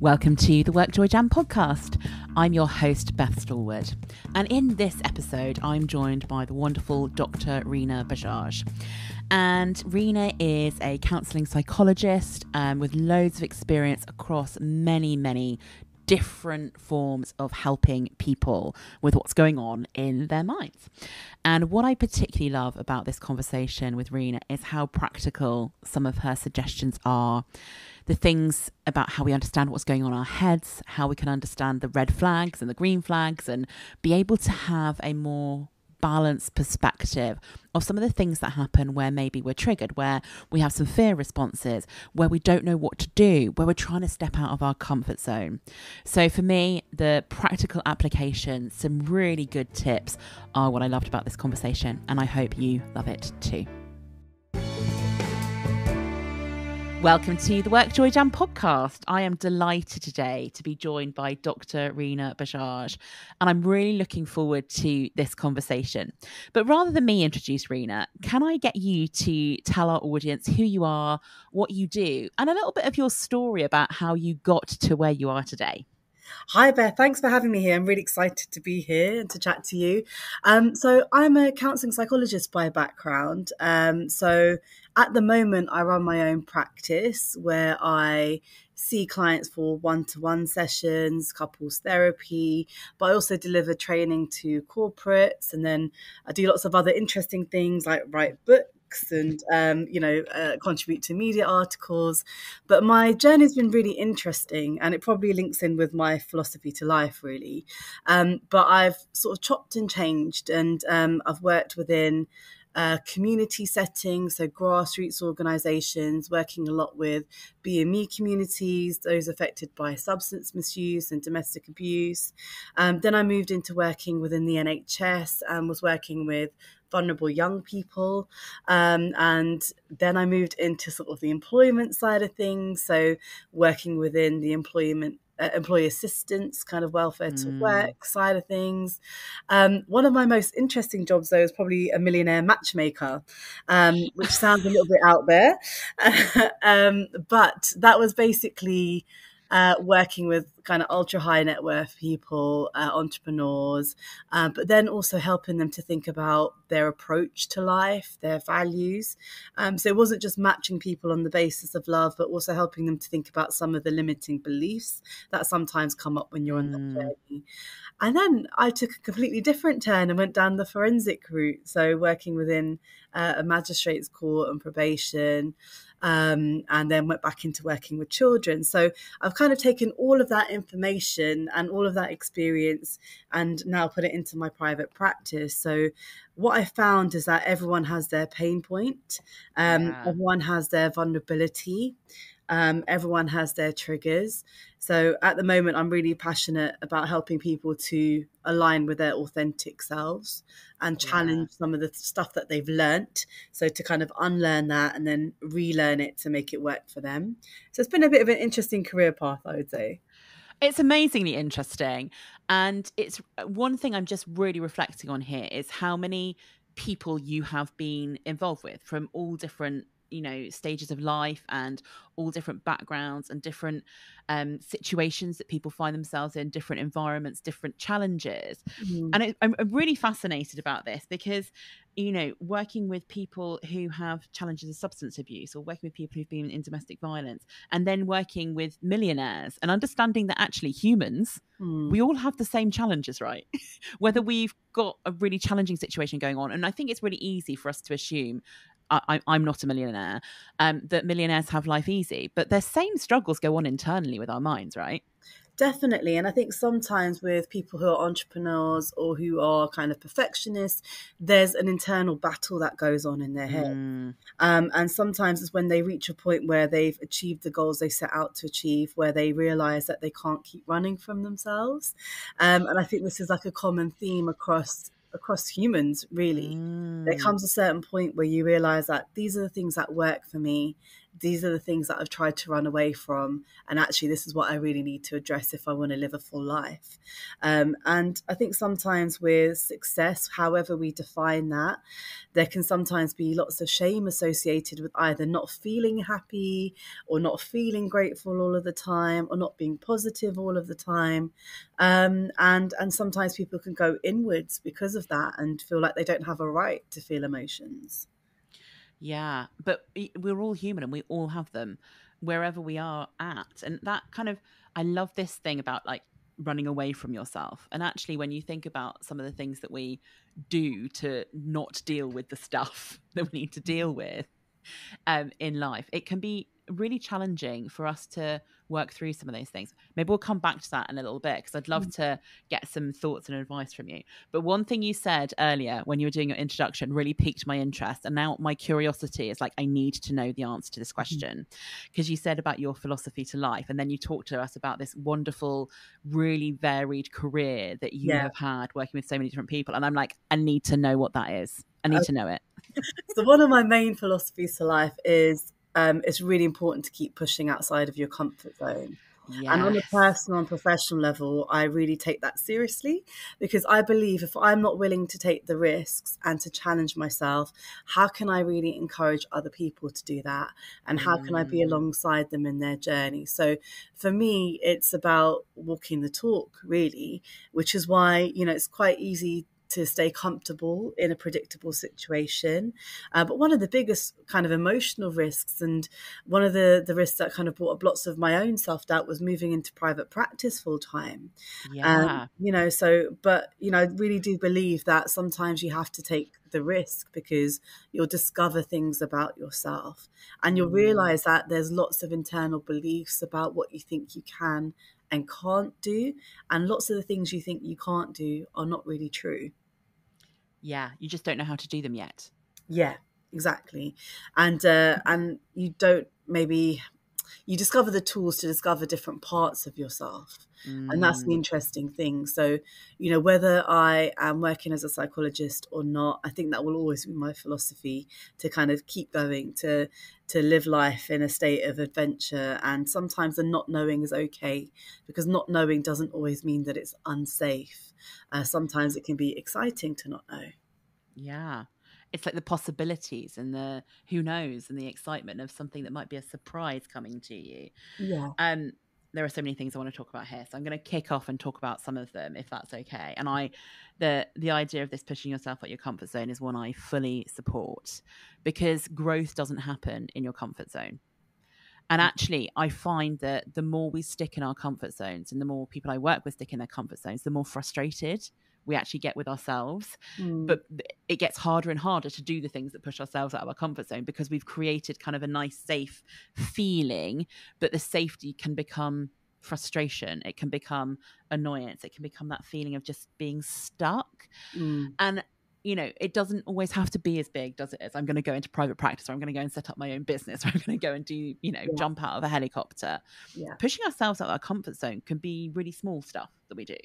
Welcome to the WorkJoy Jam podcast. I'm your host, Beth Stallwood. And in this episode, I'm joined by the wonderful Dr. Rina Bajaj. And Rina is a counselling psychologist um, with loads of experience across many, many different forms of helping people with what's going on in their minds. And what I particularly love about this conversation with Rina is how practical some of her suggestions are the things about how we understand what's going on in our heads, how we can understand the red flags and the green flags, and be able to have a more balanced perspective of some of the things that happen where maybe we're triggered, where we have some fear responses, where we don't know what to do, where we're trying to step out of our comfort zone. So, for me, the practical application, some really good tips are what I loved about this conversation, and I hope you love it too. Welcome to the WorkJoy Jam podcast. I am delighted today to be joined by Dr. Rina Bajaj, and I'm really looking forward to this conversation. But rather than me introduce Rina, can I get you to tell our audience who you are, what you do, and a little bit of your story about how you got to where you are today? Hi, Beth. Thanks for having me here. I'm really excited to be here and to chat to you. Um, so, I'm a counselling psychologist by background. Um, so, at the moment, I run my own practice where I see clients for one to one sessions, couples therapy, but I also deliver training to corporates. And then I do lots of other interesting things like write books and um, you know uh, contribute to media articles. But my journey has been really interesting and it probably links in with my philosophy to life really. Um, but i've sort of chopped and changed and um, i've worked within uh, community settings, so grassroots organisations, working a lot with BME communities, those affected by substance misuse and domestic abuse. Um, then I moved into working within the NHS and was working with vulnerable young people. Um, and then I moved into sort of the employment side of things. So working within the employment uh, employee assistance, kind of welfare to mm. work side of things. Um, one of my most interesting jobs, though, is probably a millionaire matchmaker, um, which sounds a little bit out there. um, but that was basically uh, working with kind of ultra high net worth people, uh, entrepreneurs, uh, but then also helping them to think about their approach to life, their values. Um, so it wasn't just matching people on the basis of love, but also helping them to think about some of the limiting beliefs that sometimes come up when you're on mm. that journey. And then I took a completely different turn and went down the forensic route. So working within uh, a magistrate's court and probation um, and then went back into working with children. So I've kind of taken all of that information and all of that experience and now put it into my private practice. So what I found is that everyone has their pain point, um, yeah. everyone has their vulnerability. Um, everyone has their triggers. So at the moment, I'm really passionate about helping people to align with their authentic selves and challenge yeah. some of the stuff that they've learnt. So to kind of unlearn that and then relearn it to make it work for them. So it's been a bit of an interesting career path, I would say. It's amazingly interesting. And it's uh, one thing I'm just really reflecting on here is how many people you have been involved with from all different you know stages of life and all different backgrounds and different um, situations that people find themselves in different environments different challenges mm-hmm. and it, I'm, I'm really fascinated about this because you know working with people who have challenges of substance abuse or working with people who've been in domestic violence and then working with millionaires and understanding that actually humans mm. we all have the same challenges right whether we've got a really challenging situation going on and i think it's really easy for us to assume I, am not a millionaire, um, that millionaires have life easy. But their same struggles go on internally with our minds, right? Definitely. And I think sometimes with people who are entrepreneurs or who are kind of perfectionists, there's an internal battle that goes on in their head. Mm. Um, and sometimes it's when they reach a point where they've achieved the goals they set out to achieve, where they realize that they can't keep running from themselves. Um, and I think this is like a common theme across across humans really mm. there comes a certain point where you realize that these are the things that work for me these are the things that I've tried to run away from. And actually, this is what I really need to address if I want to live a full life. Um, and I think sometimes with success, however we define that, there can sometimes be lots of shame associated with either not feeling happy or not feeling grateful all of the time or not being positive all of the time. Um, and, and sometimes people can go inwards because of that and feel like they don't have a right to feel emotions. Yeah, but we're all human and we all have them wherever we are at. And that kind of, I love this thing about like running away from yourself. And actually, when you think about some of the things that we do to not deal with the stuff that we need to deal with um, in life, it can be really challenging for us to work through some of those things. Maybe we'll come back to that in a little bit because I'd love mm. to get some thoughts and advice from you. But one thing you said earlier when you were doing your introduction really piqued my interest. And now my curiosity is like, I need to know the answer to this mm-hmm. question. Because mm. you said about your philosophy to life. And then you talked to us about this wonderful, really varied career that you yeah. have had working with so many different people. And I'm like, I need to know what that is. I need okay. to know it. so, one of my main philosophies to life is um, it's really important to keep pushing outside of your comfort zone. Yes. And on a personal and professional level, I really take that seriously because I believe if I'm not willing to take the risks and to challenge myself, how can I really encourage other people to do that? And how mm. can I be mm. alongside them in their journey? So for me, it's about walking the talk, really, which is why, you know, it's quite easy to stay comfortable in a predictable situation. Uh, but one of the biggest kind of emotional risks, and one of the, the risks that kind of brought up lots of my own self doubt, was moving into private practice full time. Yeah. Um, you know, so, but, you know, I really do believe that sometimes you have to take the risk because you'll discover things about yourself and you'll mm. realize that there's lots of internal beliefs about what you think you can and can't do and lots of the things you think you can't do are not really true yeah, you just don't know how to do them yet. Yeah, exactly. And uh, and you don't maybe you discover the tools to discover different parts of yourself. Mm. And that's the mm. interesting thing. So, you know, whether I am working as a psychologist or not, I think that will always be my philosophy to kind of keep going, to to live life in a state of adventure. And sometimes the not knowing is okay because not knowing doesn't always mean that it's unsafe. Uh, sometimes it can be exciting to not know. Yeah. It's like the possibilities and the who knows and the excitement of something that might be a surprise coming to you. Yeah. Um, there are so many things I want to talk about here. So I'm going to kick off and talk about some of them if that's okay. And I the the idea of this pushing yourself out your comfort zone is one I fully support because growth doesn't happen in your comfort zone. And actually, I find that the more we stick in our comfort zones and the more people I work with stick in their comfort zones, the more frustrated we actually get with ourselves. Mm. But it gets harder and harder to do the things that push ourselves out of our comfort zone because we've created kind of a nice, safe feeling, but the safety can become frustration it can become annoyance it can become that feeling of just being stuck mm. and you know, it doesn't always have to be as big, does it? As I'm going to go into private practice, or I'm going to go and set up my own business, or I'm going to go and do, you know, yeah. jump out of a helicopter. Yeah. Pushing ourselves out of our comfort zone can be really small stuff that we do.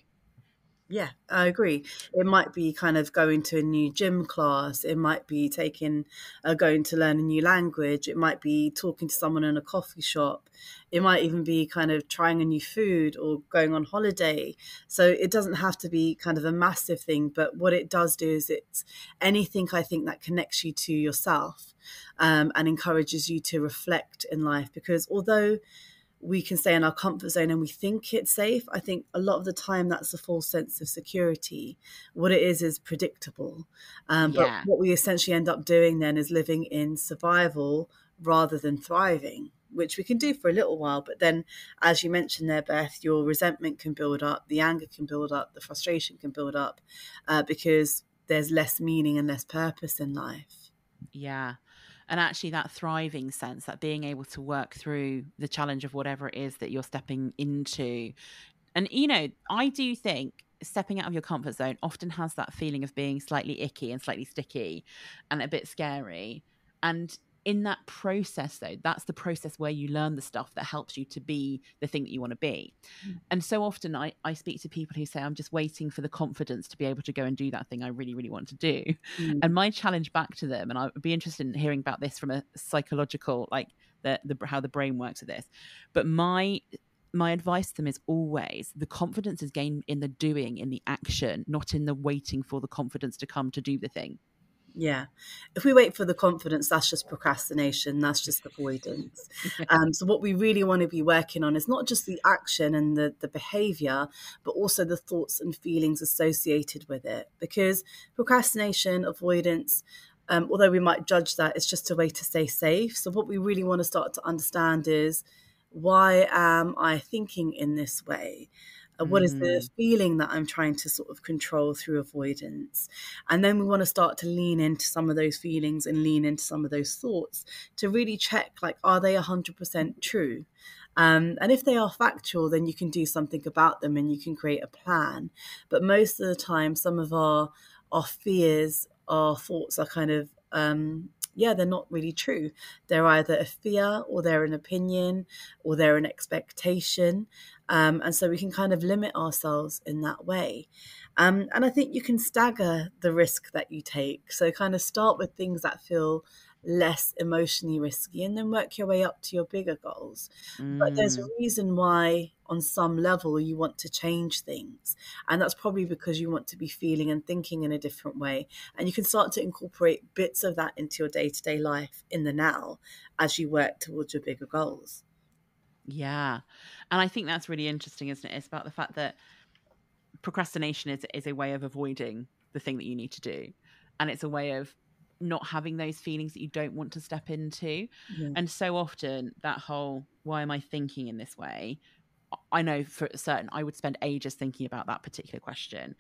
Yeah, I agree. It might be kind of going to a new gym class. It might be taking, uh, going to learn a new language. It might be talking to someone in a coffee shop. It might even be kind of trying a new food or going on holiday. So it doesn't have to be kind of a massive thing. But what it does do is it's anything I think that connects you to yourself um, and encourages you to reflect in life. Because although we can stay in our comfort zone and we think it's safe. I think a lot of the time that's a false sense of security. What it is is predictable. Um, yeah. But what we essentially end up doing then is living in survival rather than thriving, which we can do for a little while. But then, as you mentioned there, Beth, your resentment can build up, the anger can build up, the frustration can build up uh, because there's less meaning and less purpose in life. Yeah and actually that thriving sense that being able to work through the challenge of whatever it is that you're stepping into. And you know i do think stepping out of your comfort zone often has that feeling of being slightly icky and slightly sticky and a bit scary. And in that process though that's the process where you learn the stuff that helps you to be the thing that you want to be mm. and so often I, I speak to people who say i'm just waiting for the confidence to be able to go and do that thing i really really want to do mm. and my challenge back to them and i'd be interested in hearing about this from a psychological like the, the how the brain works with this. But my my advice to them is always the confidence is gained in the doing, in the action, not in the waiting for the confidence to come to do the thing. Yeah. If we wait for the confidence, that's just procrastination. That's just avoidance. Um, so, what we really want to be working on is not just the action and the, the behavior, but also the thoughts and feelings associated with it. Because procrastination, avoidance, um, although we might judge that, it's just a way to stay safe. So, what we really want to start to understand is why am I thinking in this way? Uh, what is the Mm. feeling that I'm trying to sort of control through avoidance? And then we want to start to lean into some of those feelings and lean into some of those thoughts to really check like, are they 100% true? Um, and if they are factual, then you can do something about them and you can create a plan. But most of the time, some of our our fears, our thoughts are kind of um, yeah, they're not really true. They're either a fear or they're an opinion or they're an expectation. Um, and so we can kind of limit ourselves in that way. Um, and I think you can stagger the risk that you take. So kind of start with things that feel less emotionally risky and then work your way up to your bigger goals. But there's a Mm. reason why, on some level, you want to change things. And that's probably because you want to be feeling and thinking in a different way. And you can start to incorporate bits of that into your day to day life in the now as you work towards your bigger goals. Yeah. And I think that's really interesting, isn't it? It's about the fact that procrastination is is a way of avoiding the thing that you need to do. And it's a way of not having those feelings that you don't want to step into. Yeah. And so often that whole why am I thinking in this way? I know for certain I would spend ages thinking about that particular question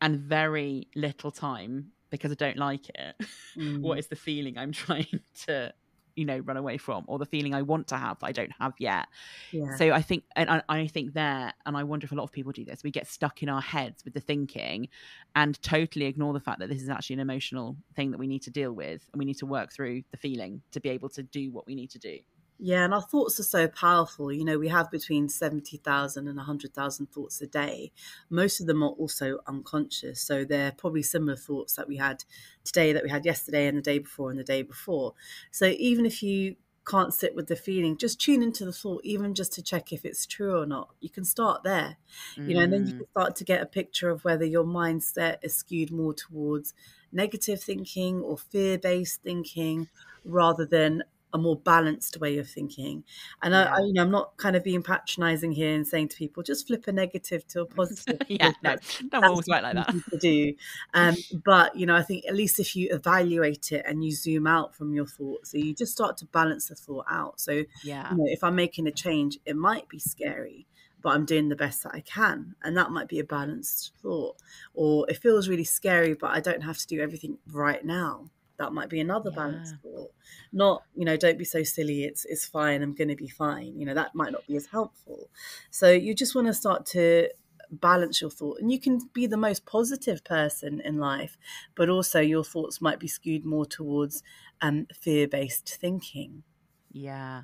and very little time because I don't like it. what Mm. is the feeling I'm trying to, you know, run away from or the feeling I want to have that I don't have yet? Yeah. So I think, and I, I think there, and I wonder if a lot of people do this, we get stuck in our heads with the thinking and totally ignore the fact that this is actually an emotional thing that we need to deal with and we need to work through the feeling to be able to do what we need to do. Yeah, and our thoughts are so powerful. You know, we have between 70,000 and 100,000 thoughts a day. Most of them are also unconscious. So they're probably similar thoughts that we had today, that we had yesterday, and the day before, and the day before. So even if you can't sit with the feeling, just tune into the thought, even just to check if it's true or not. You can start there, you know, and then you Mm, can start to get a picture of whether your mindset is skewed more towards negative thinking or fear based thinking rather than a more balanced way of thinking. And I, I, you know, I'm not kind of being patronizing here and saying to people, just flip a negative to a positive. yeah, no, don't always work like that. to do. Um, but you know, I think at least if you evaluate it and you zoom out from your thoughts, so you just start to balance the thought out. So Yeah. you know, if I'm making a change, it might be scary, but I'm doing the best that I can. And that might be a balanced thought. Or it feels really scary, but I don't have to do everything right now. That might be another Yeah. balanced thought. Not, you know, don't be so silly, it's it's fine, I'm gonna be fine. You know, that might not be as helpful. So you just want to start to balance your thought and you can be the most positive person in life but also your thoughts might be skewed more towards um, fear-based thinking Yeah.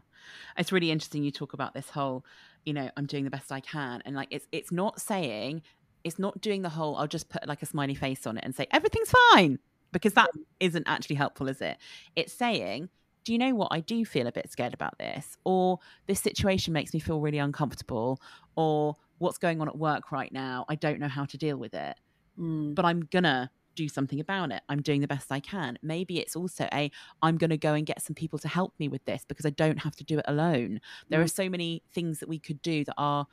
It's really interesting you talk about this whole, you know, I'm doing the best I can. And like it's it's not saying it's not doing the whole I'll just put like a smiley face on it and say everything's fine because that isn't actually helpful, is it? It's saying, do you know what? I do feel a bit scared about this or this situation makes me feel really uncomfortable or what's going on at work right now, I don't know how to deal with it Mm. but I'm gonna do something about it. I'm doing the best I can. Maybe it's also a I'm gonna go and get some people to help me with this because I don't have to do it alone. There Mm. are so many things that we could do that are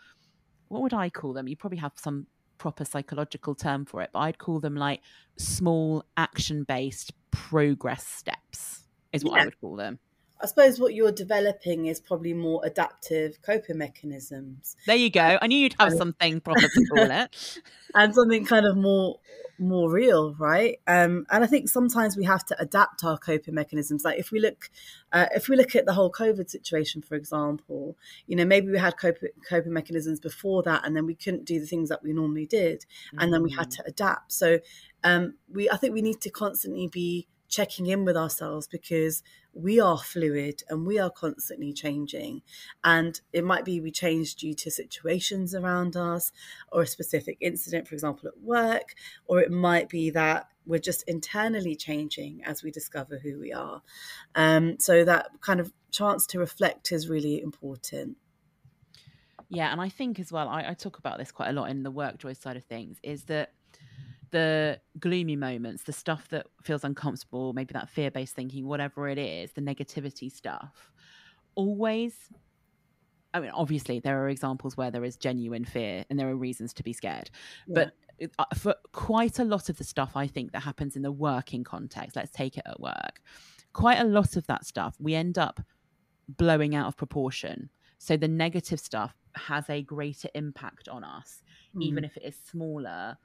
what would I call them? You probably have some proper psychological term for it, but I'd call them like small action based progress steps, is what I would call them. I suppose what you're developing is probably more adaptive coping mechanisms There you go. I knew you'd have something proper to call it. and something kind of more more real, right? Um, and I think sometimes we have to adapt our coping mechanisms. Like if we look, uh, if we look at the whole COVID situation, for example, you know, maybe we had coping, coping mechanisms before that, and then we couldn't do the things that we normally did, and then we had Mm, to adapt. So um, we, I think we need to constantly be checking in with ourselves because we are fluid and we are constantly changing. And it might be we change due to situations around us or a specific incident, for example, at work, or it might be that we're just internally changing as we discover who we are. Um, so that kind of chance to reflect is really important. Yeah, and I think as well, I, I talk about this quite a lot in the work joy side of things, is that the gloomy moments, the stuff that feels uncomfortable, maybe that fear based thinking, whatever it is, the negativity stuff, always. I mean, obviously, there are examples where there is genuine fear and there are reasons to be scared. Yeah. But uh, for quite a lot of the stuff I think that happens in the working context, let's take it at work, quite a lot of that stuff we end up blowing out of proportion. So the negative stuff has a greater impact on us, mm. even if it is smaller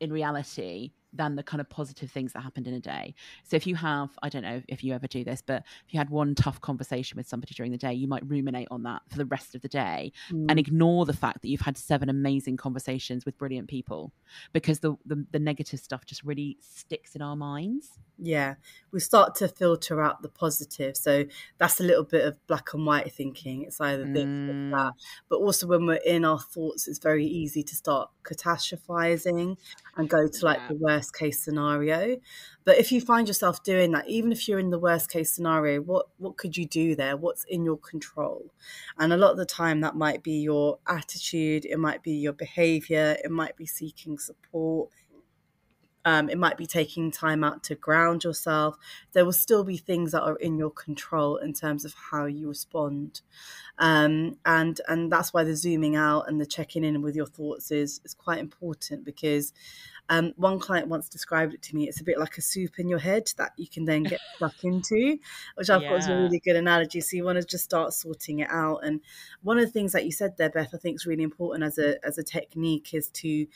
in reality than the kind of positive things that happened in a day. So if you have, I don't know if you ever do this, but if you had one tough conversation with somebody during the day, you might ruminate on that for the rest of the day mm. and ignore the fact that you've had seven amazing conversations with brilliant people because the, the, the negative stuff just really sticks in our minds. Yeah, we start to filter out the positive. So that's a little bit of black and white thinking. It's either this mm. or that. But also when we're in our thoughts, it's very easy to start catastrophizing and go to like yeah. the worst case scenario. But if you find yourself doing that, even if you're in the worst case scenario, what what could you do there? What's in your control? And a lot of the time that might be your attitude, it might be your behavior, it might be seeking support, um, it might be taking time out to ground yourself. There will still be things that are in your control in terms of how you respond, um, and and that's why the zooming out and the checking in with your thoughts is is quite important because um, one client once described it to me. It's a bit like a soup in your head that you can then get stuck into, which I yeah. thought was a really good analogy. So you want to just start sorting it out. And one of the things that you said there, Beth, I think is really important as a as a technique is to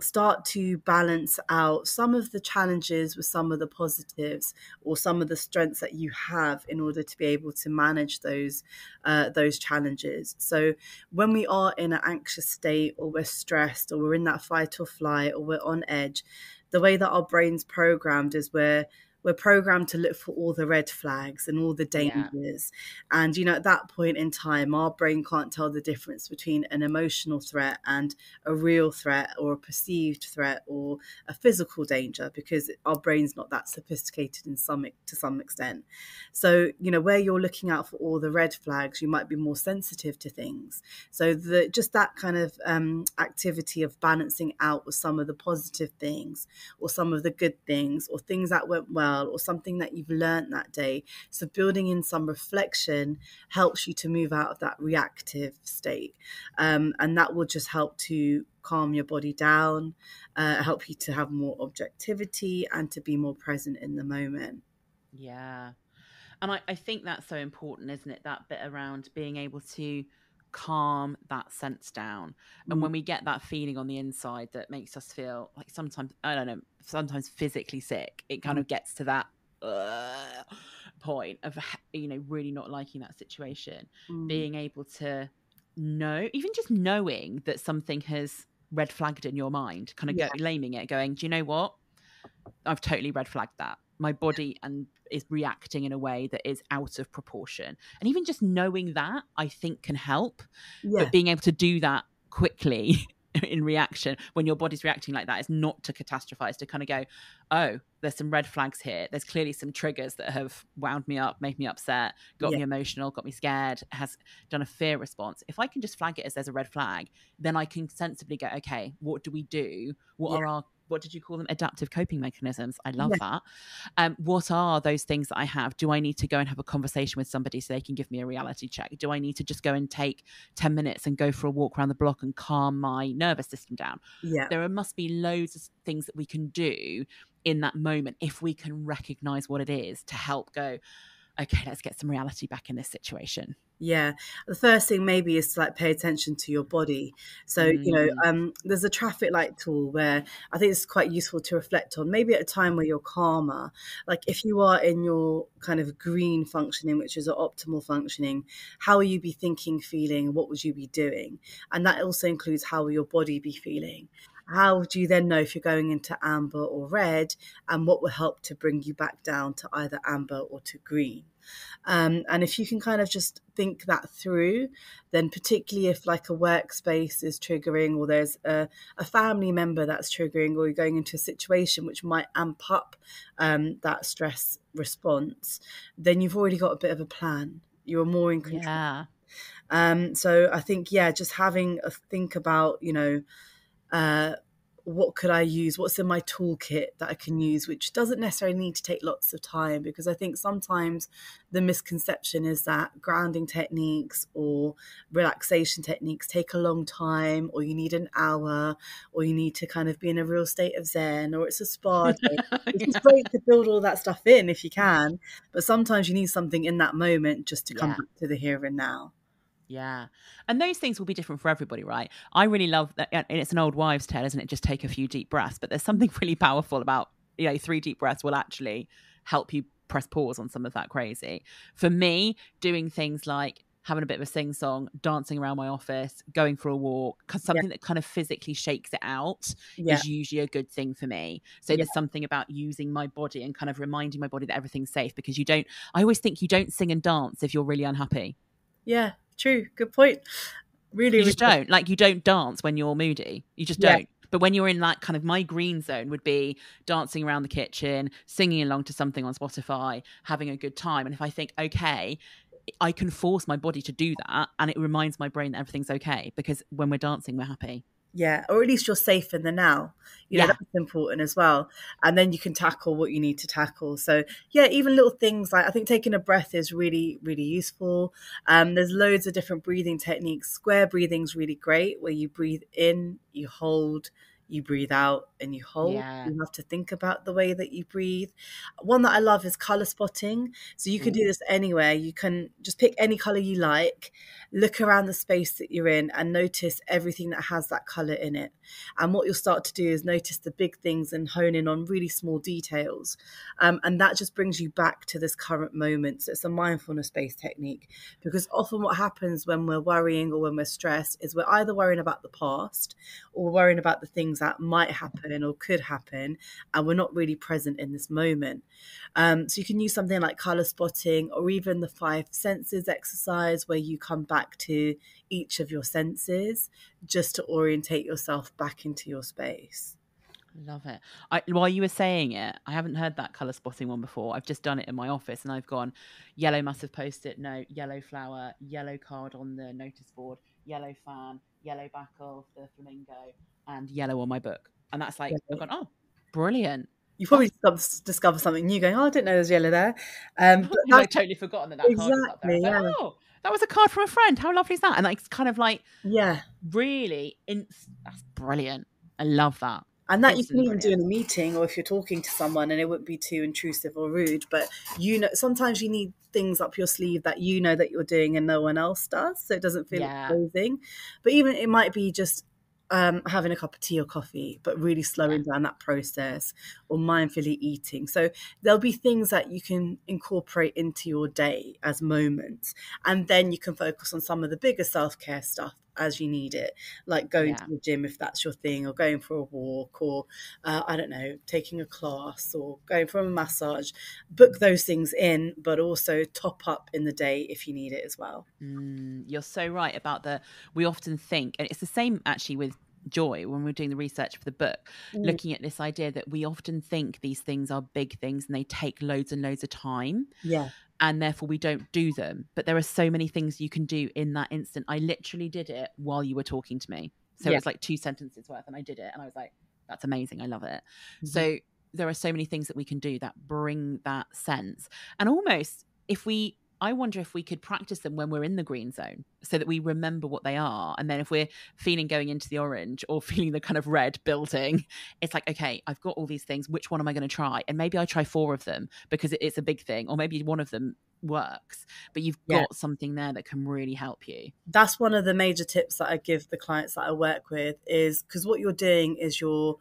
start to balance out some of the challenges with some of the positives or some of the strengths that you have in order to be able to manage those uh, those challenges. So when we are in an anxious state or we're stressed or we're in that fight or flight or we're on edge the way that our brain's programmed is where we're programmed to look for all the red flags and all the dangers. Yeah. And, you know, at that point in time, our brain can't tell the difference between an emotional threat and a real threat or a perceived threat or a physical danger because our brain's not that sophisticated in some to some extent. So, you know, where you're looking out for all the red flags, you might be more sensitive to things. So the just that kind of um, activity of balancing out with some of the positive things or some of the good things or things that went well or something that you've learned that day. So building in some reflection helps you to move out of that reactive state. Um, and that will just help to calm your body down, uh, help you to have more objectivity and to be more present in the moment. Yeah. And I, I think that's so important, isn't it? That bit around being able to calm that sense down. And when mm. we get that feeling on the inside that makes us feel like sometimes, I don't know, sometimes physically sick, it kind mm. of gets to that uh, point of, you know, really not liking that situation. Mm. Being able to know, even just knowing that something has red flagged in your mind, kind of yeah. blaming it, going, do you know what? I've totally red flagged that my body and is reacting in a way that is out of proportion. And even just knowing that, I think can help. Yeah. But being able to do that quickly in reaction when your body's reacting like that is not to catastrophize, to kind of go, oh, there's some red flags here. There's clearly some triggers that have wound me up, made me upset, got yeah. me emotional, got me scared, has done a fear response. If I can just flag it as there's a red flag, then I can sensibly go, okay, what do we do? What yeah. are our what did you call them? Adaptive coping mechanisms. I love yeah. that. Um, what are those things that i have? Do i need to go and have a conversation with somebody so they can give me a reality check? Do i need to just go and take 10 minutes and go for a walk around the block and calm my nervous system down? Yeah. There must be loads of things that we can do in that moment if we can recognize what it is to help go okay let's get some reality back in this situation yeah, the first thing maybe is to like pay attention to your body. So mm. you know, mm. um, there's a traffic light tool where I think it's quite useful to reflect on. Maybe at a time where you're calmer, like if you are in your kind of green functioning, which is an optimal functioning, how will you be thinking, feeling? What would you be doing? And that also includes how will your body be feeling how do you then know if you're going into amber or red and what will help to bring you back down to either amber or to green um, and if you can kind of just think that through, then particularly if like a workspace is triggering or there's a, a family member that's triggering or you're going into a situation which might amp up um, that stress response, then you've already got a bit of a plan You're more in control. Yeah. Um, so I think, yeah, just having a think about, you know, uh, what could I use? What's in my toolkit that I can use, which doesn't necessarily need to take lots of time because I think sometimes the misconception is that grounding techniques or relaxation techniques take a long time, or you need an hour, or you need to kind of be in a real state of Zen, or it's a spa day. It's great to build all that stuff in if you can, but sometimes you need something in that moment just to come Yeah. back to the here and now. Yeah. And those things will be different for everybody, right? I really love that. And it's an old wives' tale, isn't it? Just take a few deep breaths. But there's something really powerful about, you know, three deep breaths will actually help you press pause on some of that crazy. For me, doing things like having a bit of a sing song, dancing around my office, going for a walk, because something that kind of physically shakes it out Yeah. is usually a good thing for me. So Yeah. there's something about using my body and kind of reminding my body that everything's safe because you don't, I always think you don't sing and dance if you're really unhappy. Yeah, true. Good point. Really, You just really- don't. Like you don't dance when you're moody. You just don't. But when you're in that kind of my green zone would be dancing around the kitchen, singing along to something on Spotify, having a good time. And if I think, okay, I can force my body to do that and it reminds my brain that everything's okay because when we're dancing, we're happy. Yeah, or at least you're safe in the now. You know, Yeah. that's important as well. And then you can tackle what you need to tackle. So yeah, even little things like I think taking a breath is really, really useful. Um, there's loads of different breathing techniques. Square breathing's really great, where you breathe in, you hold, you breathe out, and you hold. Yeah. You have to think about the way that you breathe. One that I love is color spotting. So you can do this anywhere. You can just pick any color you like, look around the space that you're in, and notice everything that has that color in it. And what you'll start to do is notice the big things and hone in on really small details. Um, and that just brings you back to this current moment. So it's a mindfulness based technique because often what happens when we're worrying or when we're stressed is we're either worrying about the past or we're worrying about the things that might happen or could happen. And we're not really present in this moment. Um, so you can use something like color spotting or even the five senses exercise where you come back to each of your senses just to orientate yourself back into your space. Love it. I, while you were saying it, I haven't heard that color spotting one before. I've just done it in my office and I've gone yellow massive post it note, yellow flower, yellow card on the notice board, yellow fan, yellow back of the flamingo, and yellow on my book. And that's like, I've gone, oh, brilliant. You probably discover, discover something new going, oh, I didn't know there's yellow there. Um, but I've like totally forgotten that that card was up there. I was Exactly, like, oh, that was a card from a friend. How lovely is that? And like, it's kind of like yeah. really, inst- that's brilliant. I love that. And that you can Instantly even do in a meeting or if you're talking to someone and it wouldn't be too intrusive or rude. But you know, sometimes you need things up your sleeve that you know that you're doing and no one else does. So it doesn't feel Yeah. imposing. But even it might be just um, having a cup of tea or coffee, but really slowing down that process or mindfully eating. So there'll be things that you can incorporate into your day as moments. And then you can focus on some of the bigger self care stuff as you need it, like going Yeah. to the gym if that's your thing, or going for a walk, or uh, I don't know, taking a class, or going for a massage. Book those things in, but also top up in the day if you need it as well. Mm, you're so right about the. We often think, and it's the same actually with joy when we're doing the research for the book, Mm. looking at this idea that we often think these things are big things and they take loads and loads of time. Yeah. And therefore, we don't do them. But there are so many things you can do in that instant. I literally did it while you were talking to me. So Yeah. it's like two sentences worth, and I did it. And I was like, that's amazing. I love it. Mm-hmm. So there are so many things that we can do that bring that sense. And almost if we I wonder if we could practice them when we're in the green zone so that we remember what they are. And then if we're feeling going into the orange or feeling the kind of red building, it's like, okay, I've got all these things. Which one am I going to try? And maybe I try four of them because it's a big thing, or maybe one of them works, but you've Yeah. got something there that can really help you. that's one of the major tips that I give the clients that I work with is because what you're doing is you're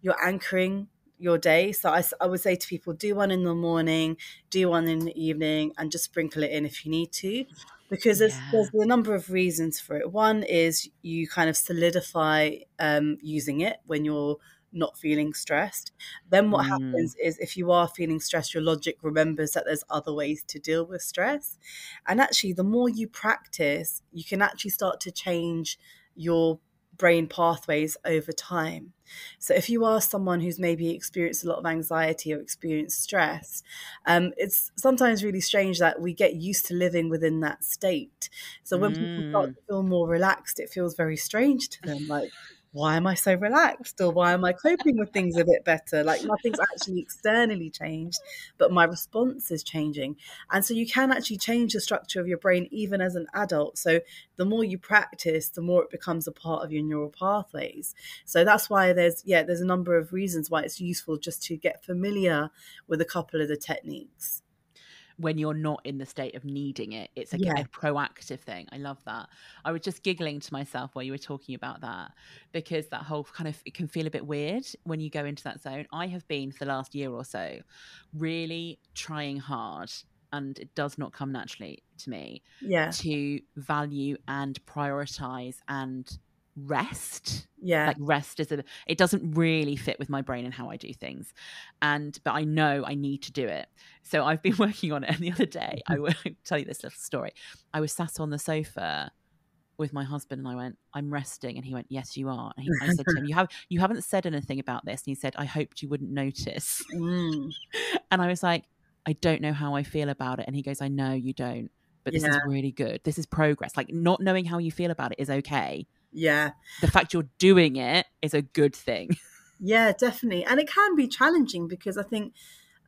you're anchoring your day. So I, I would say to people, do one in the morning, do one in the evening, and just sprinkle it in if you need to, because there's, Yeah. there's a number of reasons for it. One is you kind of solidify um, using it when you're not feeling stressed. Then what Mm. happens is if you are feeling stressed, your logic remembers that there's other ways to deal with stress. And actually, the more you practice, you can actually start to change your brain pathways over time. So, if you are someone who's maybe experienced a lot of anxiety or experienced stress, um, it's sometimes really strange that we get used to living within that state. So, when mm. people start to feel more relaxed, it feels very strange to them. Like, why am I so relaxed or why am I coping with things a bit better? Like nothing's actually externally changed, but my response is changing. And so you can actually change the structure of your brain even as an adult. So the more you practice, the more it becomes a part of your neural pathways. So that's why there's, yeah, there's a number of reasons why it's useful just to get familiar with a couple of the techniques when you're not in the state of needing it. It's a, yeah. a, proactive thing. I love that. I was just giggling to myself while you were talking about that because that whole kind of it can feel a bit weird when you go into that zone. I have been for the last year or so really trying hard and it does not come naturally to me yeah to value and prioritize and rest yeah like rest is a it doesn't really fit with my brain and how i do things and but i know i need to do it so i've been working on it and the other day i will tell you this little story i was sat on the sofa with my husband and I went, I'm resting. And he went, Yes, you are. And he, I said to him, You have you haven't said anything about this. And he said, I hoped you wouldn't notice. Mm. And I was like, I don't know how I feel about it. And he goes, I know you don't, but this yeah. is really good. This is progress. Like not knowing how you feel about it is okay. Yeah. The fact you're doing it is a good thing. Yeah, definitely. And it can be challenging because I think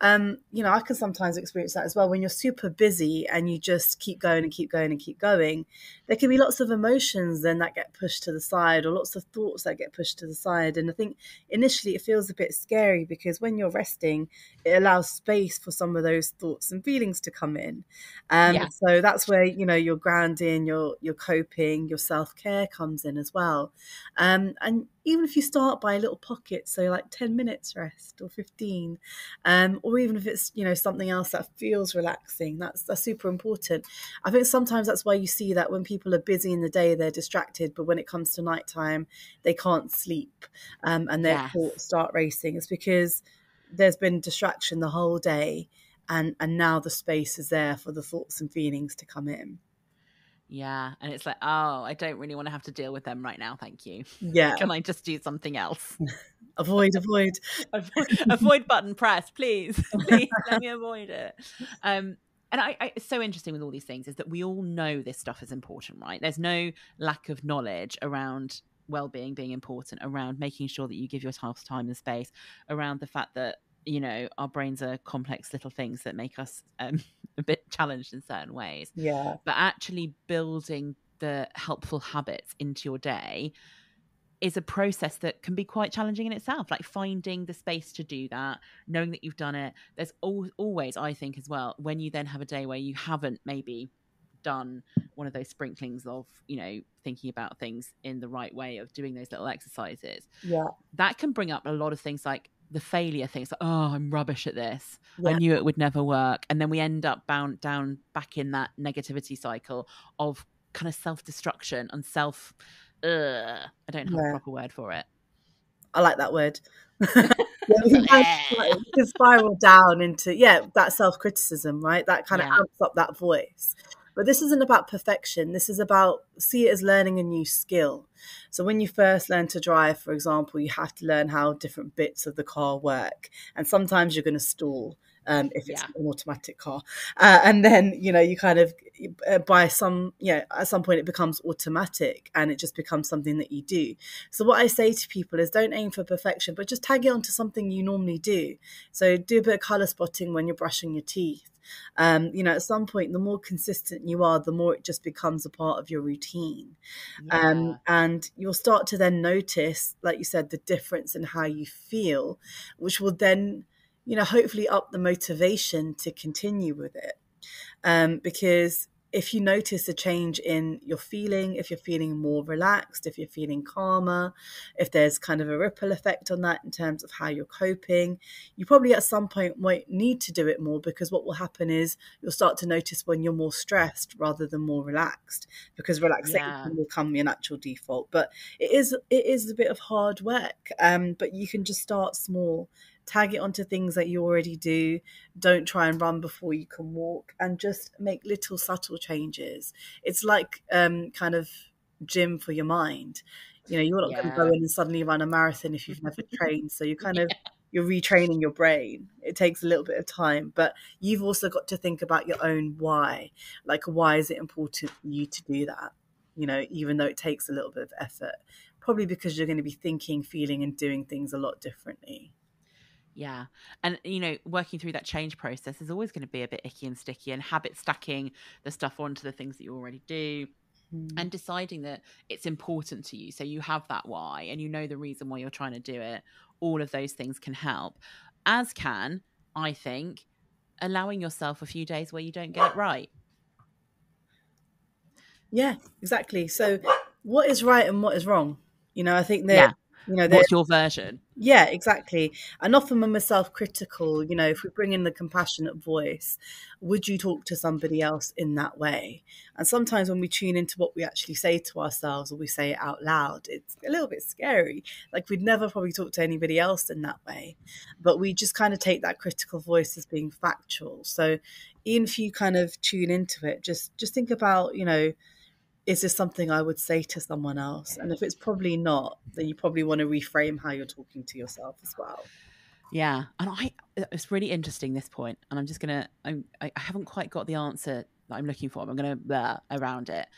um, you know, I can sometimes experience that as well. When you're super busy and you just keep going and keep going and keep going, there can be lots of emotions then that get pushed to the side, or lots of thoughts that get pushed to the side. And I think initially it feels a bit scary because when you're resting, it allows space for some of those thoughts and feelings to come in. Um, yeah. So that's where you know your grounding, your your coping, your self care comes in as well. Um, and even if you start by a little pocket, so like 10 minutes rest or 15, um, or even if it's, you know, something else that feels relaxing, that's, that's super important. I think sometimes that's why you see that when people are busy in the day, they're distracted, but when it comes to nighttime, they can't sleep um, and their yes. thoughts start racing. It's because there's been distraction the whole day and, and now the space is there for the thoughts and feelings to come in. Yeah, and it's like, oh, I don't really want to have to deal with them right now. Thank you. Yeah. Can I just do something else? avoid, avoid, avoid, avoid button press, please. please let me avoid it. Um, and I, I, it's so interesting with all these things is that we all know this stuff is important, right? There's no lack of knowledge around well-being being important, around making sure that you give yourself time and space, around the fact that you know our brains are complex little things that make us um, a bit challenged in certain ways. Yeah. But actually building the helpful habits into your day is a process that can be quite challenging in itself like finding the space to do that knowing that you've done it. There's al- always i think as well when you then have a day where you haven't maybe done one of those sprinklings of you know thinking about things in the right way of doing those little exercises yeah. that can bring up a lot of things like the failure things like oh i'm rubbish at this. Yeah. i knew it would never work. And then we end up bound down back in that negativity cycle of kind of self-destruction and self uh, i don't have yeah. a proper word for it. I like that word. Yeah, can spiral down into yeah that self-criticism right? That kind of amps up that voice but this isn't about perfection. This is about see it as learning a new skill. So when you first learn to drive, for example, you have to learn how different bits of the car work. And sometimes you're going to stall um, if it's yeah. an automatic car. Uh, and then, you know, you kind of, uh, by some, you know, at some point it becomes automatic and it just becomes something that you do. So what I say to people is don't aim for perfection, but just tag it onto something you normally do. So do a bit of color spotting when you're brushing your teeth. Um, you know, at some point, the more consistent you are, the more it just becomes a part of your routine. Um, yeah. Um, and you'll start to then notice, like you said, the difference in how you feel, which will then, you know, hopefully up the motivation to continue with it. Um, because if you notice a change in your feeling, if you're feeling more relaxed, if you're feeling calmer, if there's kind of a ripple effect on that in terms of how you're coping, you probably at some point might need to do it more because what will happen is you'll start to notice when you're more stressed rather than more relaxed because relaxation yeah. will come your natural default. But it is it is a bit of hard work. Um, but you can just start small tag it onto things that you already do. Don't try and run before you can walk and just make little subtle changes. It's like um, kind of gym for your mind. You know, you're not going to go in and suddenly run a marathon if you've never trained. So you kind of you're retraining your brain. It takes a little bit of time, but you've also got to think about your own why. Like, why is it important for you to do that? You know, even though it takes a little bit of effort, probably because you're going to be thinking, feeling, and doing things a lot differently. Yeah. And, you know, working through that change process is always going to be a bit icky and sticky and habit stacking the stuff onto the things that you already do mm-hmm. and deciding that it's important to you. So you have that why and you know the reason why you're trying to do it. All of those things can help, as can, I think, allowing yourself a few days where you don't get it right. Yeah, exactly. So, what is right and what is wrong? You know, I think that Yeah. You know, What's your version? yeah, exactly. And often when we're self-critical, you know, if we bring in the compassionate voice, would you talk to somebody else in that way? And sometimes when we tune into what we actually say to ourselves or we say it out loud, it's a little bit scary. Like we'd never probably talk to anybody else in that way, but we just kind of take that critical voice as being factual. So even if you kind of tune into it, just just think about, you know, is this something I would say to someone else? And if it's probably not, then you probably want to reframe how you're talking to yourself as well. Yeah, and I it's really interesting this point, and I'm just gonna I'm I haven't quite got the answer that I'm looking for. But I'm gonna around it.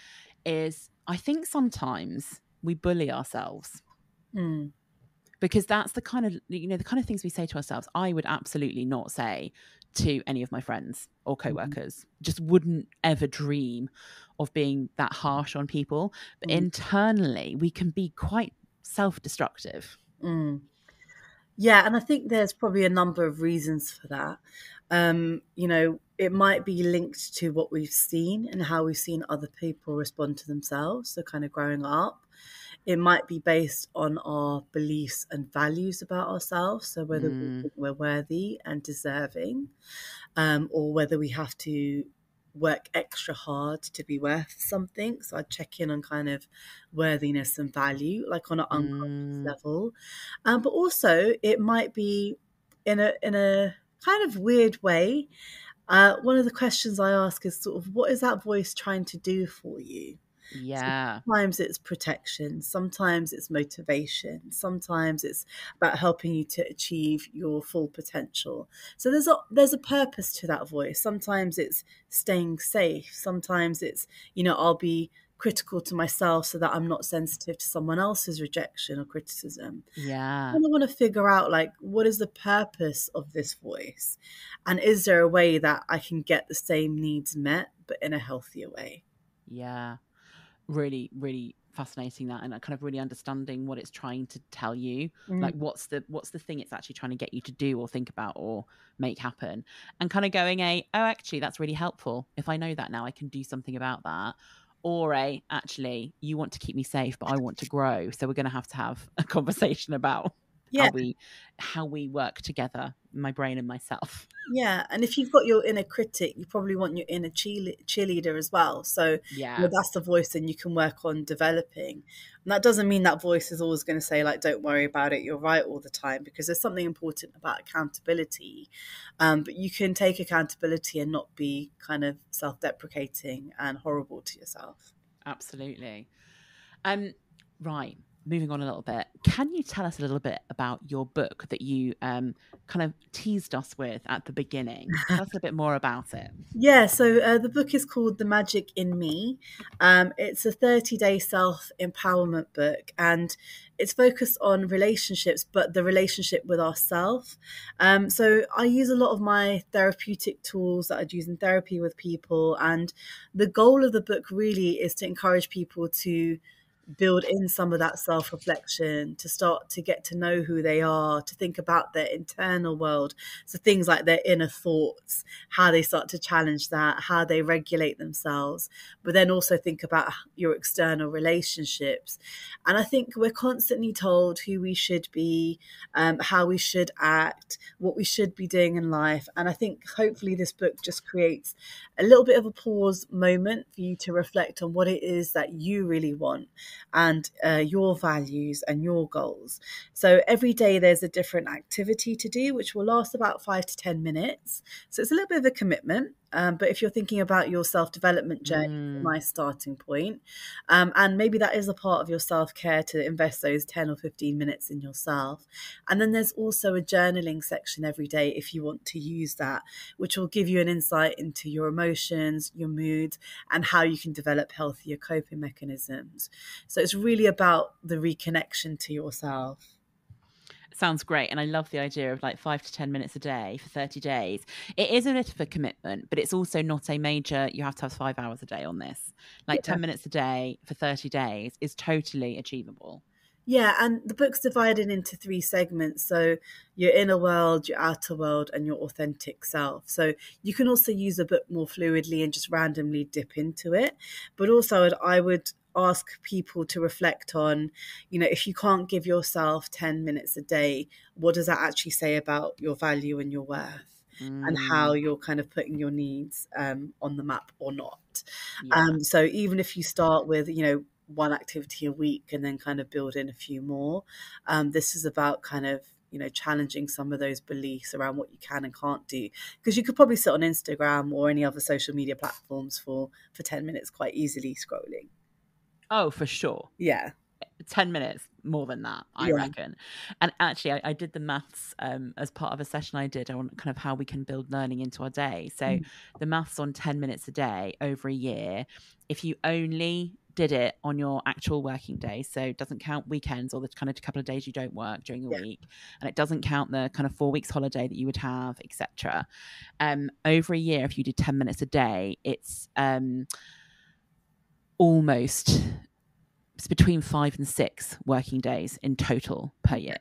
Is I think sometimes we bully ourselves Mm. because that's the kind of you know the kind of things we say to ourselves. I would absolutely not say to any of my friends or coworkers. Just wouldn't ever dream of being that harsh on people. But Mm. internally, we can be quite self-destructive. Mm. Yeah, and I think there's probably a number of reasons for that. Um, you know, it might be linked to what we've seen and how we've seen other people respond to themselves. So, kind of growing up, it might be based on our beliefs and values about ourselves. So, whether we Mm. think we're worthy and deserving, um, or whether we have to work extra hard to be worth something. So, I check in on kind of worthiness and value, like on an unconscious Mm. level. Um, but also, it might be in a in a kind of weird way. Uh, one of the questions I ask is sort of, what is that voice trying to do for you? Yeah. Sometimes it's protection, sometimes it's motivation, sometimes it's about helping you to achieve your full potential. So there's a there's a purpose to that voice. Sometimes it's staying safe, sometimes it's, you know, I'll be critical to myself so that I'm not sensitive to someone else's rejection or criticism. Yeah. And I want to figure out like what is the purpose of this voice? And is there a way that I can get the same needs met but in a healthier way? Yeah. Really, really fascinating that and uh, kind of really understanding what it's trying to tell you. Mm. Like what's the what's the thing it's actually trying to get you to do or think about or make happen. And kind of going a, oh actually that's really helpful. If I know that now I can do something about that. Or a actually, you want to keep me safe, but I want to grow. So we're gonna have to have a conversation about Yeah. how we how we work together, my brain and myself. Yeah, and if you've got your inner critic, you probably want your inner cheerle- cheerleader as well. So Yeah. that's the voice then you can work on developing. And that doesn't mean that voice is always going to say like, "Don't worry about it, you're right all the time," because there's something important about accountability. Um, but you can take accountability and not be kind of self-deprecating and horrible to yourself. Absolutely. Um, right. Moving on a little bit. Can you tell us a little bit about your book that you um kind of teased us with at the beginning? Tell us a bit more about it. Yeah, so uh, the book is called The Magic in Me. Um, it's a 30 day self empowerment book and it's focused on relationships, but the relationship with ourselves. Um, so I use a lot of my therapeutic tools that I'd use in therapy with people. And the goal of the book really is to encourage people to build in some of that self reflection, to start to get to know who they are, to think about their internal world. So things like their inner thoughts, how they start to challenge that, how they regulate themselves, but then also think about your external relationships. And I think we're constantly told who we should be, um, how we should act, what we should be doing in life. And I think hopefully this book just creates a little bit of a pause moment for you to reflect on what it is that you really want and uh, your values and your goals. So every day there's a different activity to do, which will last about five to 10 minutes. So it's a little bit of a commitment. Um, but if you're thinking about your self development journey, Mm. nice starting point. Um, and maybe that is a part of your self care to invest those 10 or 15 minutes in yourself. And then there's also a journaling section every day if you want to use that, which will give you an insight into your emotions, your mood, and how you can develop healthier coping mechanisms. So it's really about the reconnection to yourself. Sounds great. And I love the idea of like five to 10 minutes a day for 30 days. It is a bit of a commitment, but it's also not a major, you have to have five hours a day on this. Like Yeah. 10 minutes a day for 30 days is totally achievable. Yeah, and the book's divided into three segments. So your inner world, your outer world, and your authentic self. So you can also use a book more fluidly and just randomly dip into it. But also, I would ask people to reflect on, you know, if you can't give yourself 10 minutes a day, what does that actually say about your value and your worth? And Mm, how you're kind of putting your needs um, on the map or not. yeah. Um, so even if you start with, you know, one activity a week and then kind of build in a few more, um, this is about kind of, you know, challenging some of those beliefs around what you can and can't do. Because you could probably sit on Instagram or any other social media platforms for for 10 minutes quite easily scrolling. Oh, for sure. Yeah. 10 minutes more than that i Yeah. reckon and actually I, I did the maths um, as part of a session i did on kind of how we can build learning into our day so Mm. the maths on 10 minutes a day over a year if you only did it on your actual working day so it doesn't count weekends or the kind of couple of days you don't work during the Yeah. week and it doesn't count the kind of four weeks holiday that you would have etc um over a year if you did 10 minutes a day it's um almost it's between five and six working days in total per year.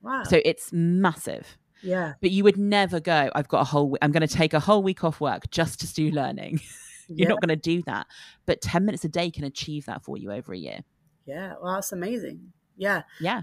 Wow. So it's massive. yeah. But you would never go, I've got a whole, I'm going to take a whole week off work just to do learning. You're yeah. not going to do that. But 10 minutes a day can achieve that for you over a year. Yeah. Well, that's amazing. Yeah. Yeah.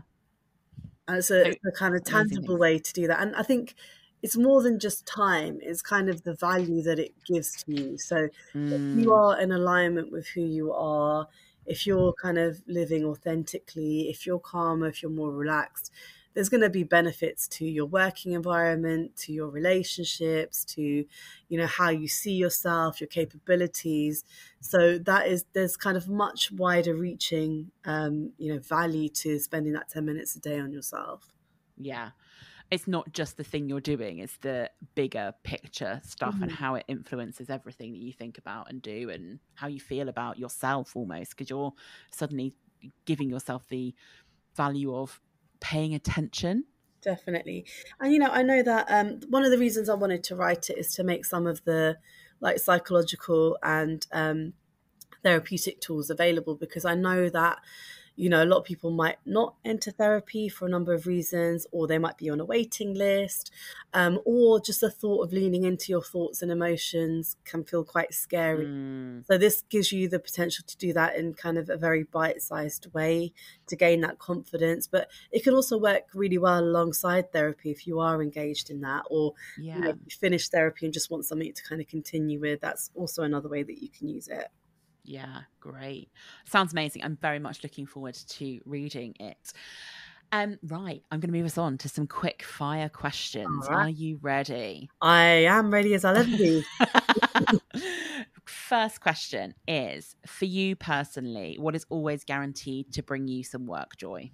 And it's a, So, a kind of tangible way to do that. And I think it's more than just time, it's kind of the value that it gives to you. So if Mm, you are in alignment with who you are, if you're kind of living authentically, if you're calmer, if you're more relaxed, there's going to be benefits to your working environment, to your relationships, to you know how you see yourself, your capabilities. So that is there's kind of much wider reaching um, you know value to spending that 10 minutes a day on yourself. yeah. It's not just the thing you're doing, it's the bigger picture stuff and Mhm. how it influences everything that you think about and do and how you feel about yourself almost because you're suddenly giving yourself the value of paying attention. Definitely. And you know, I know that um, one of the reasons I wanted to write it is to make some of the like psychological and um, therapeutic tools available because I know that you know a lot of people might not enter therapy for a number of reasons or they might be on a waiting list um, or just the thought of leaning into your thoughts and emotions can feel quite scary Mm, so this gives you the potential to do that in kind of a very bite-sized way to gain that confidence. But it can also work really well alongside therapy if you are engaged in that, or yeah. you know, you finish therapy and just want something to kind of continue with. That's also another way that you can use it. Yeah, great. Sounds amazing. I'm very much looking forward to reading it. Um, right, I'm going to move us on to some quick fire questions. Right. Are you ready? I am ready as I'll ever be. First question is for you personally, what is always guaranteed to bring you some work joy?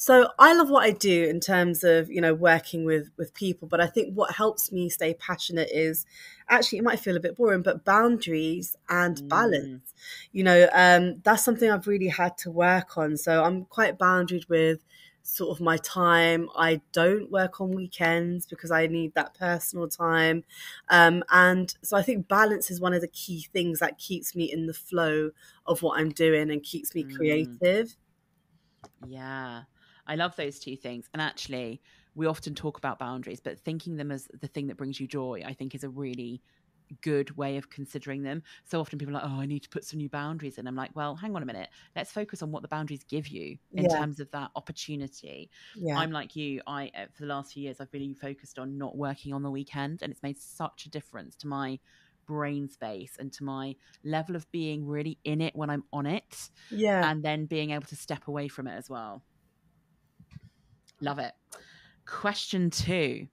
So I love what I do in terms of you know working with with people, but I think what helps me stay passionate is actually it might feel a bit boring, but boundaries and Mm. balance. You know, um, that's something I've really had to work on. So I'm quite boundaried with sort of my time. I don't work on weekends because I need that personal time, um, and so I think balance is one of the key things that keeps me in the flow of what I'm doing and keeps me Mm. creative. Yeah, I love those two things. And actually, we often talk about boundaries, but thinking them as the thing that brings you joy, I think, is a really good way of considering them. So often people are like, oh, I need to put some new boundaries in. I'm like, well, hang on a minute. Let's focus on what the boundaries give you in Yeah. terms of that opportunity. Yeah. I'm like you. I uh, for the last few years, I've really focused on not working on the weekend, and it's made such a difference to my brain space and to my level of being really in it when I'm on it Yeah. and then being able to step away from it as well. Love it. Question two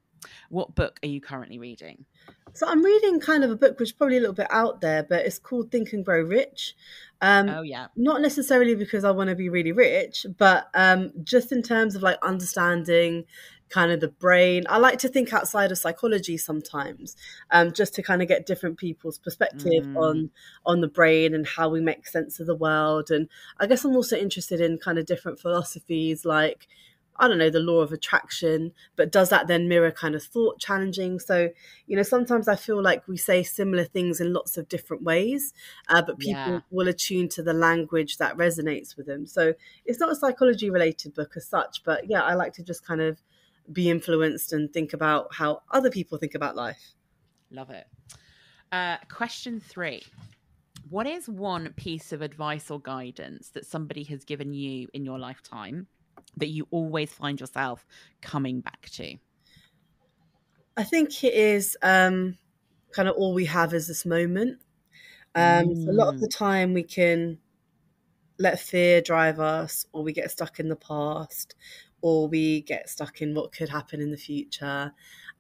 What book are you currently reading? So I'm reading kind of a book which is probably a little bit out there, but it's called Think and Grow Rich. Um, oh yeah. Not necessarily because I want to be really rich, but um, just in terms of like understanding kind of the brain. I like to think outside of psychology sometimes, um, just to kind of get different people's perspective Mm. on on the brain and how we make sense of the world. And I guess I'm also interested in kind of different philosophies like I don't know, the law of attraction, but does that then mirror kind of thought challenging? So, you know, sometimes I feel like we say similar things in lots of different ways, uh, but people Yeah. will attune to the language that resonates with them. So it's not a psychology related book as such, but yeah, I like to just kind of be influenced and think about how other people think about life. Love it. Uh, question three. What is one piece of advice or guidance that somebody has given you in your lifetime that you always find yourself coming back to? I think it is um, kind of all we have is this moment. Um, so a lot of the time we can let fear drive us, or we get stuck in the past, or we get stuck in what could happen in the future.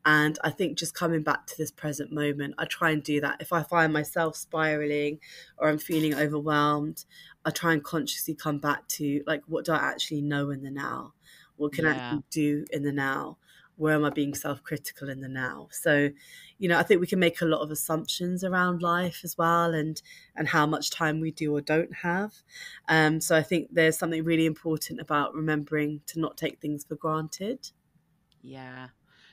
And I think just coming back to this present moment, I try and do that. If I find myself spiraling or I'm feeling overwhelmed, I try and consciously come back to like, what do I actually know in the now? What can I Yeah. actually do in the now? Where am I being self critical in the now? So, you know, I think we can make a lot of assumptions around life as well and and how much time we do or don't have. Um, so I think there's something really important about remembering to not take things for granted. Yeah,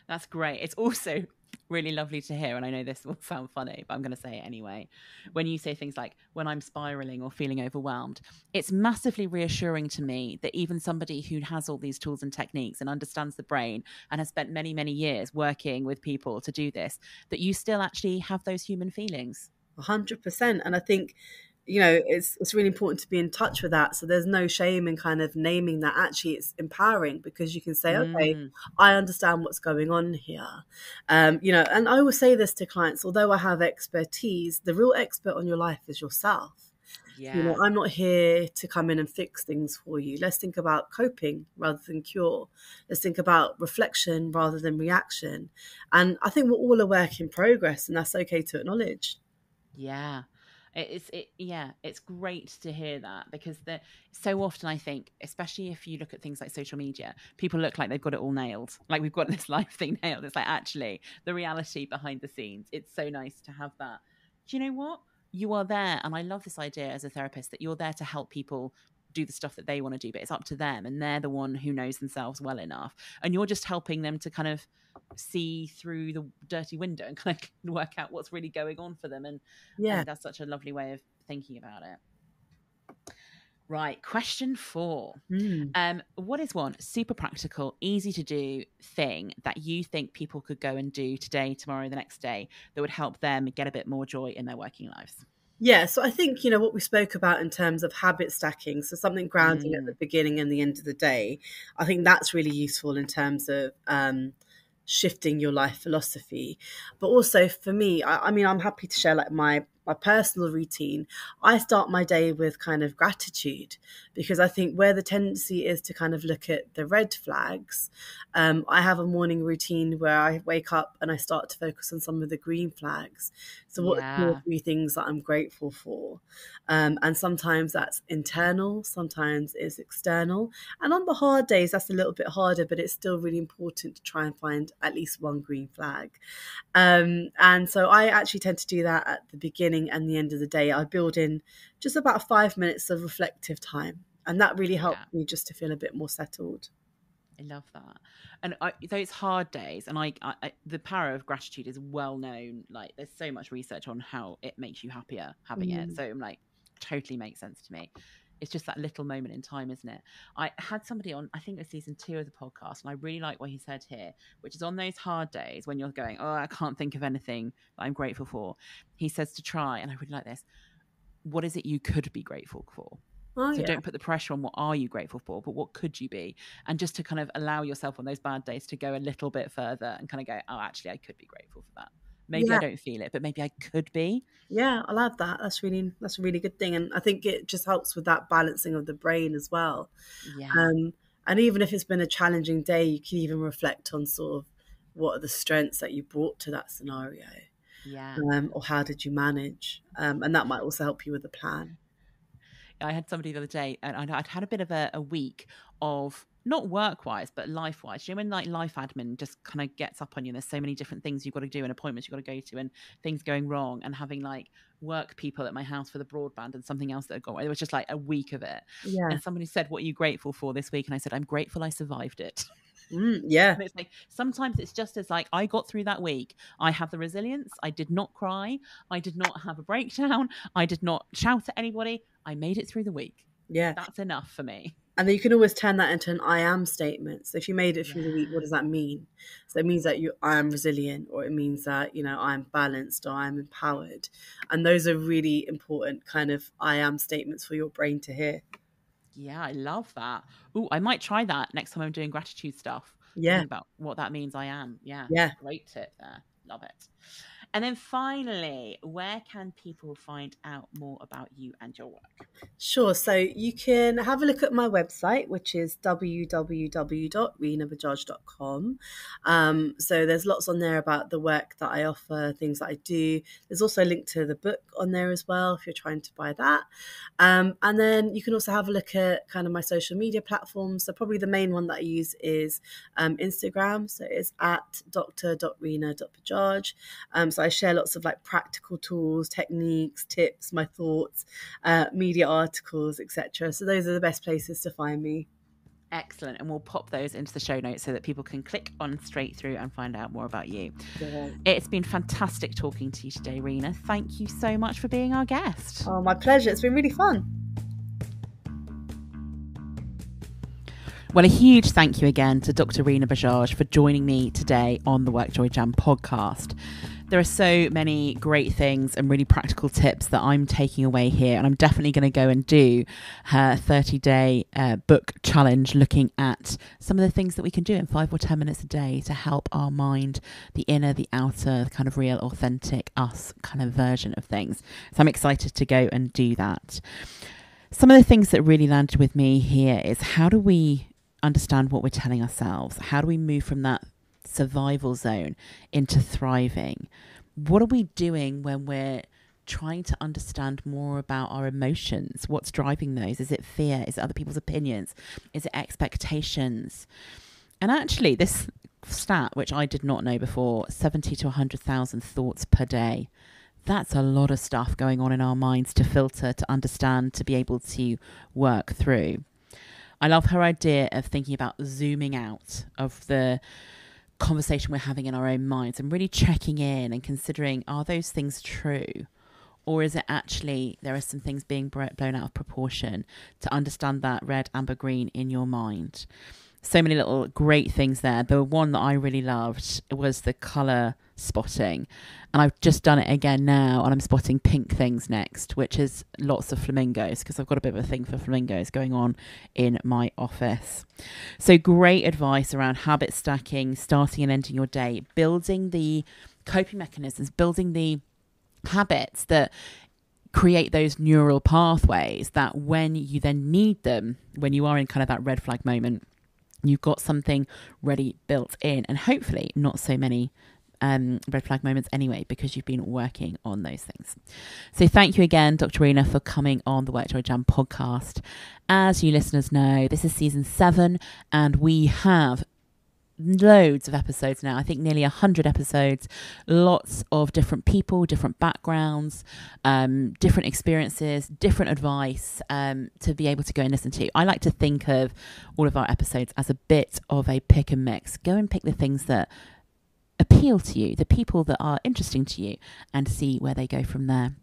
that's great. It's also really lovely to hear. And I know this will sound funny, but I'm going to say it anyway. When you say things like, when I'm spiraling or feeling overwhelmed, it's massively reassuring to me that even somebody who has all these tools and techniques and understands the brain and has spent many, many years working with people to do this, that you still actually have those human feelings. A hundred percent. And I think, you know, it's it's really important to be in touch with that. So there's no shame in kind of naming that. Actually, it's empowering because you can say, okay, Mm, I understand what's going on here. Um, you know, and I always say this to clients, although I have expertise, the real expert on your life is yourself. yeah. You know, I'm not here to come in and fix things for you. Let's think about coping rather than cure. Let's think about reflection rather than reaction. And I think we're all a work in progress, and that's okay to acknowledge. Yeah. It- It's it yeah, it's great to hear that because the so often I think, especially if you look at things like social media, people look like they've got it all nailed. Like we've got this life thing nailed. It's like actually the reality behind the scenes. It's so nice to have that. Do you know what? You are there, and I love this idea as a therapist that you're there to help people do the stuff that they want to do, but it's up to them, and they're the one who knows themselves well enough, and you're just helping them to kind of see through the dirty window and kind of work out what's really going on for them and Yeah. think that's such a lovely way of thinking about it. Right, question four. Mm. Um, what is one super practical, easy to do thing that you think people could go and do today, tomorrow, the next day that would help them get a bit more joy in their working lives? Yeah, so I think, you know, what we spoke about in terms of habit stacking, so something grounding at the beginning and the end of the day, I think that's really useful in terms of um, shifting your life philosophy. But also for me, I, I mean, I'm happy to share like my my personal routine. I start my day with kind of gratitude because I think where the tendency is to kind of look at the red flags, um, I have a morning routine where I wake up and I start to focus on some of the green flags. So what are two Yeah. or three things that I'm grateful for? Um, and sometimes that's internal, sometimes it's external. And on the hard days, that's a little bit harder, but it's still really important to try and find at least one green flag. Um, and so I actually tend to do that at the beginning and the end of the day. I build in just about five minutes of reflective time. And that really helped Yeah. me just to feel a bit more settled. I love that. And I, those hard days, and I, I, I, the power of gratitude is well known. Like, there's so much research on how it makes you happier having it. Mm. So I'm like, totally makes sense to me. It's just that little moment in time, isn't it? I had somebody on, I think it was season two of the podcast, and I really like what he said here, which is on those hard days when you're going, oh, I can't think of anything that I'm grateful for. He says to try, and I really like this. What is it you could be grateful for? Oh, so yeah. don't put the pressure on what are you grateful for, but what could you be? And just to kind of allow yourself on those bad days to go a little bit further and kind of go, oh, actually, I could be grateful for that. Maybe I don't feel it, but maybe I could be. Yeah, I love that. That's really that's a really good thing, and I think it just helps with that balancing of the brain as well. Yeah. Um, and even if it's been a challenging day, you can even reflect on sort of what are the strengths that you brought to that scenario. Yeah. Um, or how did you manage? Um, and that might also help you with the plan. I had somebody the other day, and I'd had a bit of a, a week of not work wise, but life wise. You know, when like life admin just kind of gets up on you, and there's so many different things you've got to do and appointments you've got to go to and things going wrong and having like work people at my house for the broadband and something else that had gone. It was just like a week of it. Yeah. And somebody said, What are you grateful for this week? And I said, I'm grateful I survived it. Mm, yeah. And it's like sometimes it's just as like I got through that week. I have the resilience. I did not cry. I did not have a breakdown. I did not shout at anybody. I made it through the week. Yeah. That's enough for me. And then you can always turn that into an I am statement. So if you made it through Yeah. the week, what does that mean? So it means that you I am resilient or it means that, you know, I'm balanced or I'm empowered. And those are really important kind of I am statements for your brain to hear. Yeah, I love that. Oh, I might try that next time I'm doing gratitude stuff. Yeah. About what that means I am. Yeah. Yeah. Great tip there. Love it. And then finally, where can people find out more about you and your work? Sure. So you can have a look at my website, which is www.rinabajaj.com. Um, so there's lots on there about the work that I offer, things that I do. There's also a link to the book on there as well if you're trying to buy that. Um, and then you can also have a look at kind of my social media platforms. So probably the main one that I use is um, Instagram. So it's at dr.rina.bajaj. Um, so I share lots of like practical tools, techniques, tips, my thoughts, uh, media articles, etc. So those are the best places to find me. Excellent. And we'll pop those into the show notes so that people can click on straight through and find out more about you. It's been fantastic talking to you today, Rina. Thank you so much for being our guest. Oh, my pleasure. It's been really fun. Well, a huge thank you again to Dr. Rina Bajaj for joining me today on the WorkJoy Jam podcast. There are so many great things and really practical tips that I'm taking away here, and I'm definitely going to go and do her 30 day uh, book challenge looking at some of the things that we can do in five or 10 minutes a day to help our mind, the inner, the outer, the kind of real, authentic us kind of version of things. So I'm excited to go and do that. Some of the things that really landed with me here is how do we understand what we're telling ourselves? How do we move from that survival zone into thriving? What are we doing when we're trying to understand more about our emotions? What's driving those? Is it fear? Is it other people's opinions? Is it expectations? And actually, this stat, which I did not know before 70 to 100,000 thoughts per day. That's a lot of stuff going on in our minds to filter, to understand, to be able to work through. I love her idea of thinking about zooming out of the conversation we're having in our own minds and really checking in and considering are those things true? Or is it actually there are some things being blown out of proportion to understand that red, amber, green in your mind? So many little great things there. The one that I really loved was the color spotting. And I've just done it again now, and I'm spotting pink things next, which is lots of flamingos because I've got a bit of a thing for flamingos going on in my office. So, great advice around habit stacking, starting and ending your day, building the coping mechanisms, building the habits that create those neural pathways that when you then need them, when you are in kind of that red flag moment, you've got something ready built in, and hopefully not so many um, red flag moments anyway, because you've been working on those things. So thank you again, Dr. Rina, for coming on the WorkJoy Jam podcast. As you listeners know, this is season seven, and we have loads of episodes now. I think nearly 100 episodes, lots of different people, different backgrounds, um, different experiences, different advice um, to be able to go and listen to. I like to think of all of our episodes as a bit of a pick and mix. Go and pick the things that appeal to you, the people that are interesting to you, and see where they go from there.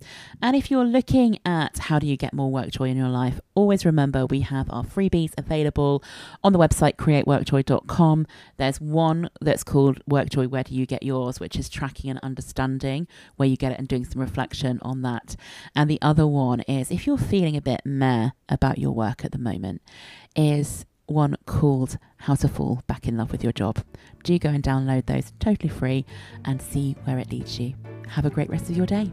And if you're looking at how do you get more work joy in your life, always remember we have our freebies available on the website createworkjoy.com. There's one that's called Work Joy Where Do You Get Yours, which is tracking and understanding where you get it and doing some reflection on that. And the other one is if you're feeling a bit meh about your work at the moment, is one called How to Fall Back in Love with Your Job. Do go and download those totally free and see where it leads you. Have a great rest of your day.